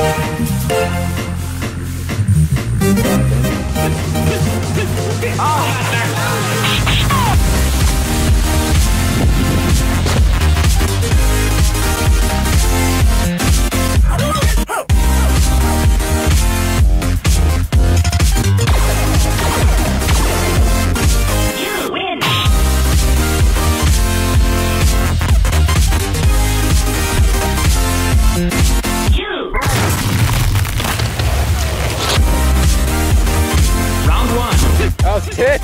Ah, about.